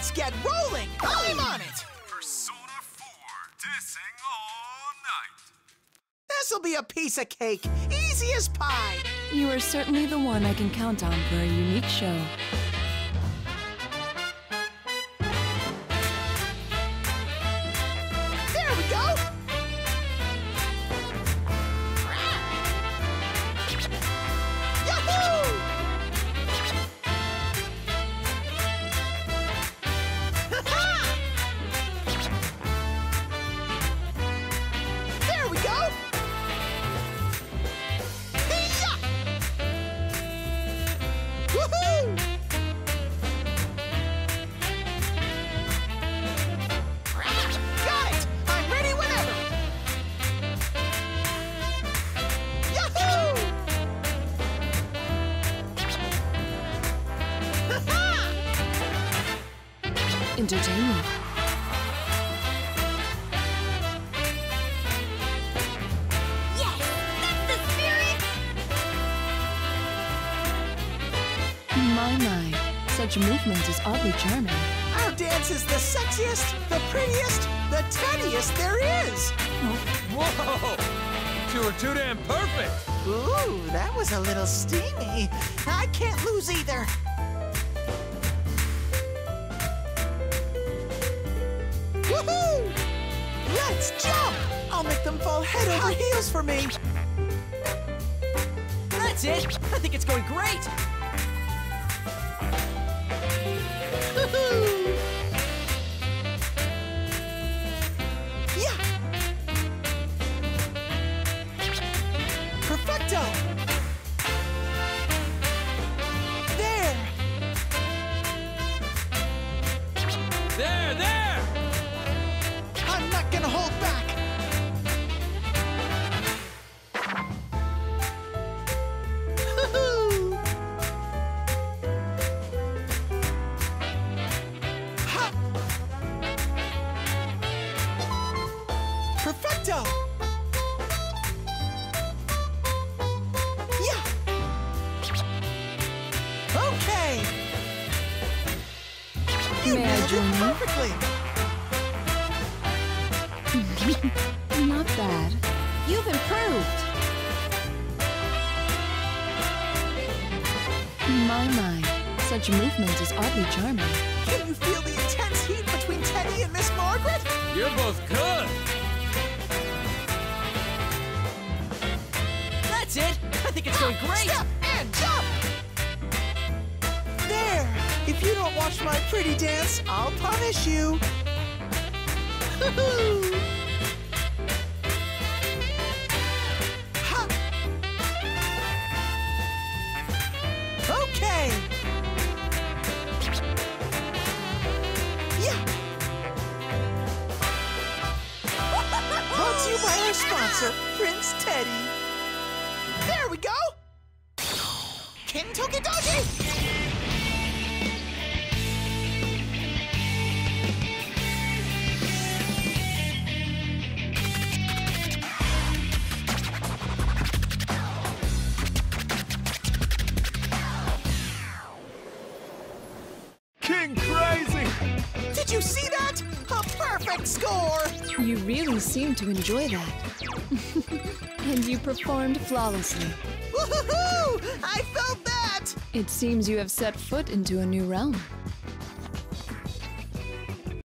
Let's get rolling! I'm on it! Persona 4, Dancing All Night. This'll be a piece of cake, easy as pie! You are certainly the one I can count on for a unique show. Entertainment. Yes! That's the spirit! My, my. Such movement is oddly charming. Our dance is the sexiest, the prettiest, the teddiest there is! Whoa! You two are too damn perfect! Ooh, that was a little steamy. I can't lose either. Let's jump! I'll make them fall head over heels for me. That's it! I think it's going great! Yeah! Perfecto! There! There, there! I'm not gonna hold back! Perfecto! Yeah! Okay! You May nailed it perfectly! Not bad. You've improved! My, my. Such movement is oddly charming. Can you feel the intense heat between Teddie and Miss Margaret? You're both good! That's it! I think it's going ah, great! Step and jump! There! If you don't watch my pretty dance, I'll punish you. Hoo-hoo! Our sponsor, Prince Teddie. There we go! Kentucky Doggy! Perfect score! You really seem to enjoy that. and you performed flawlessly. Woohoo! I felt that! It seems you have set foot into a new realm.